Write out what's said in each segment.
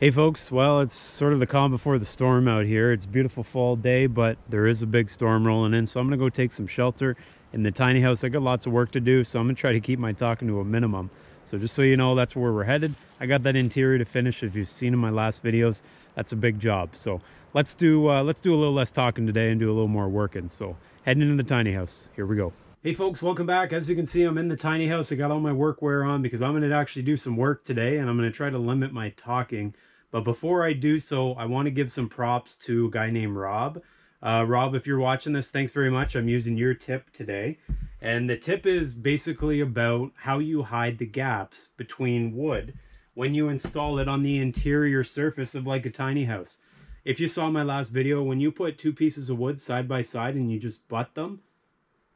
Hey folks, well it's sort of the calm before the storm out here. It's beautiful fall day, but there is a big storm rolling in. So I'm gonna go take some shelter in the tiny house. I got lots of work to do, so I'm gonna try to keep my talking to a minimum. So just so you know, that's where we're headed. I got that interior to finish. If you've seen in my last videos, that's a big job. So let's do uh, let's do a little less talking today and do a little more working. So heading into the tiny house. Here we go. Hey folks, welcome back. As you can see, I'm in the tiny house. I got all my workwear on because I'm going to actually do some work today and I'm going to try to limit my talking. But before I do so, I want to give some props to a guy named Rob. Uh, Rob, if you're watching this, thanks very much. I'm using your tip today. And the tip is basically about how you hide the gaps between wood when you install it on the interior surface of like a tiny house. If you saw my last video, when you put two pieces of wood side by side and you just butt them,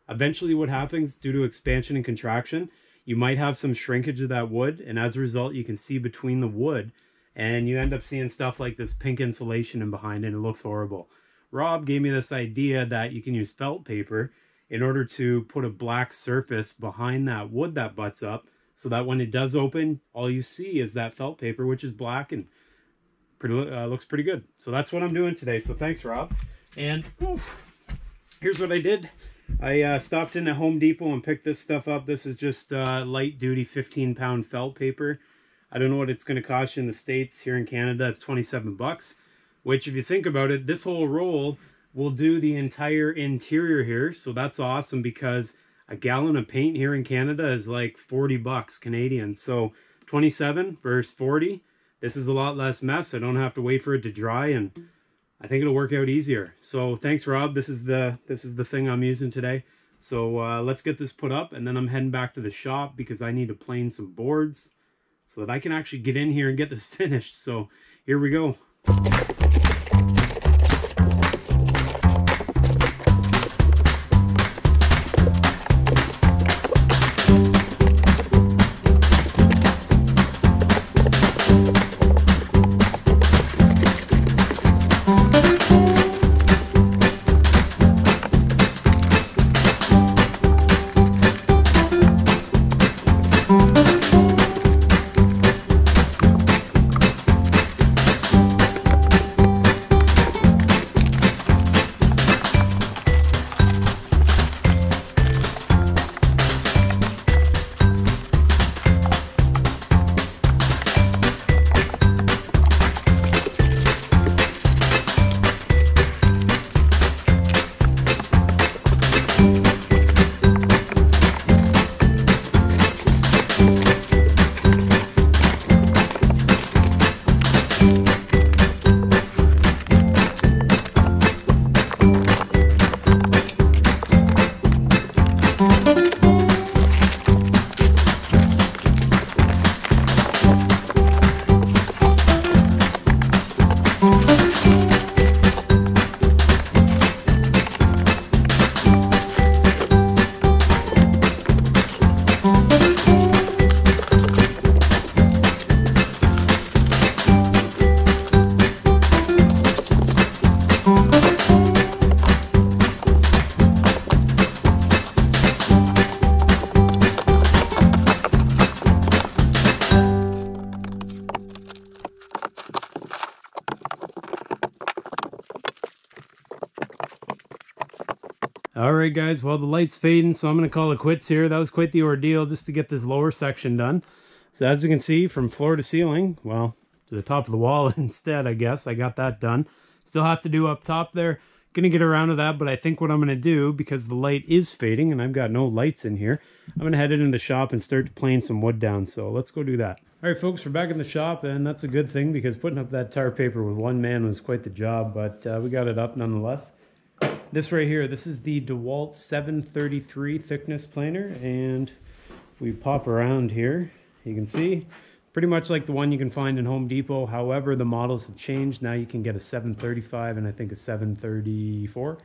eventually what happens due to expansion and contraction, you might have some shrinkage of that wood. And as a result, you can see between the wood and you end up seeing stuff like this pink insulation in behind and it looks horrible. Rob gave me this idea that you can use felt paper in order to put a black surface behind that wood that butts up so that when it does open, all you see is that felt paper, which is black and pretty uh, looks pretty good. So that's what I'm doing today. So thanks, Rob. And oof, here's what I did. I uh, stopped in at Home Depot and picked this stuff up. This is just uh, light duty 15 pound felt paper. I don't know what it's going to cost you in the States. Here in Canada, it's 27 bucks. Which, if you think about it, this whole roll will do the entire interior here. So that's awesome because a gallon of paint here in Canada is like 40 bucks Canadian. So 27 versus 40, this is a lot less mess. I don't have to wait for it to dry and I think it'll work out easier. So thanks, Rob. This is the this is the thing I'm using today. So uh, let's get this put up and then I'm heading back to the shop because I need to plane some boards so that I can actually get in here and get this finished. So here we go. All right, guys. Well, the light's fading, so I'm going to call it quits here. That was quite the ordeal just to get this lower section done. So as you can see, from floor to ceiling, well, to the top of the wall instead, I guess. I got that done. Still have to do up top there. Gonna get around to that, but I think what I'm gonna do, because the light is fading and I've got no lights in here, I'm gonna head into the shop and start planing some wood down. So let's go do that. All right, folks, we're back in the shop, and that's a good thing because putting up that tar paper with one man was quite the job, but uh, we got it up nonetheless. This right here, this is the DeWalt 733 thickness planer, and if we pop around here, you can see pretty much like the one you can find in Home Depot. However, the models have changed. Now you can get a 735 and I think a 734.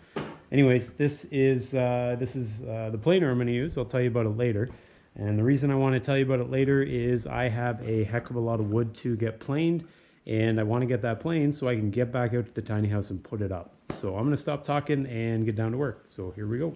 Anyways, this is uh, this is uh, the planer I'm going to use. I'll tell you about it later. And the reason I want to tell you about it later is I have a heck of a lot of wood to get planed, and I want to get that plane so I can get back out to the tiny house and put it up. So I'm going to stop talking and get down to work. So here we go.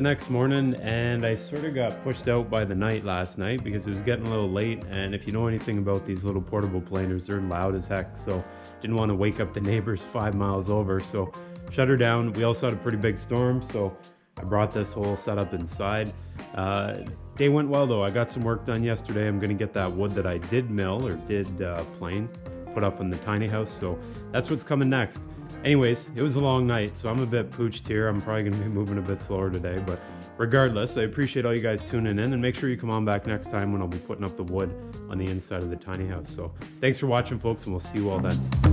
Next morning and I sort of got pushed out by the night last night because it was getting a little late and if you know anything about these little portable planers, they're loud as heck. So didn't want to wake up the neighbors five miles over. So shut her down. We also had a pretty big storm. So I brought this whole setup inside. Uh, day went well though. I got some work done yesterday. I'm gonna get that wood that I did mill or did uh, plane put up in the tiny house. So that's what's coming next. Anyways, it was a long night, so I'm a bit pooched here. I'm probably going to be moving a bit slower today, but regardless, I appreciate all you guys tuning in, and make sure you come on back next time when I'll be putting up the wood on the inside of the tiny house. So thanks for watching, folks, and we'll see you all then.